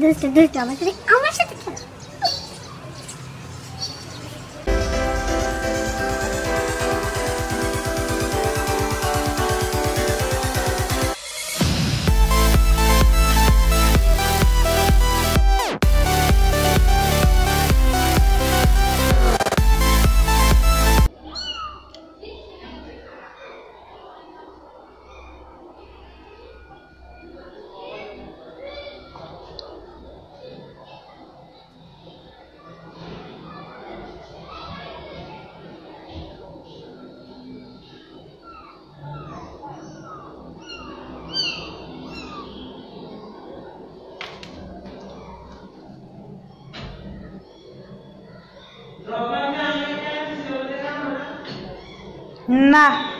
this, is this, this, 那。